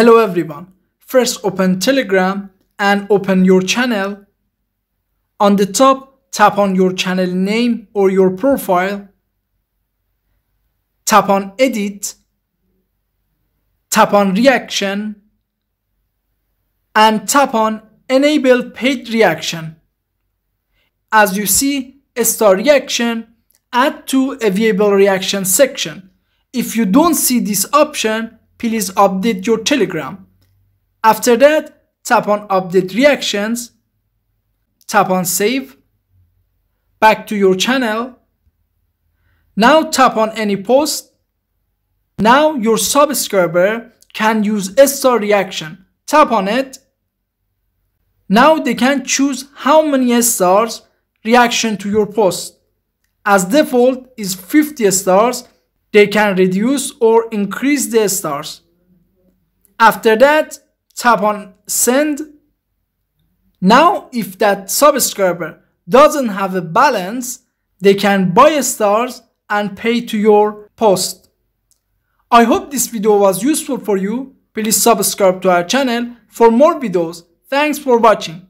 Hello everyone. First open Telegram and open your channel. On the top, tap on your channel name or your profile. Tap on edit. Tap on reaction. And tap on enable paid reaction. As you see, a star reaction add to a viewable reaction section. If you don't see this option, please update your telegram. After that, tap on update reactions, tap on save, back to your channel. Now tap on any post. Now your subscriber can use a star reaction. Tap on it. Now they can choose how many stars reaction to your post. As default is 50 stars, they can reduce or increase the stars. After that, tap on send. Now if that subscriber doesn't have a balance, they can buy stars and pay to your post. I hope this video was useful for you. Please subscribe to our channel for more videos. Thanks for watching.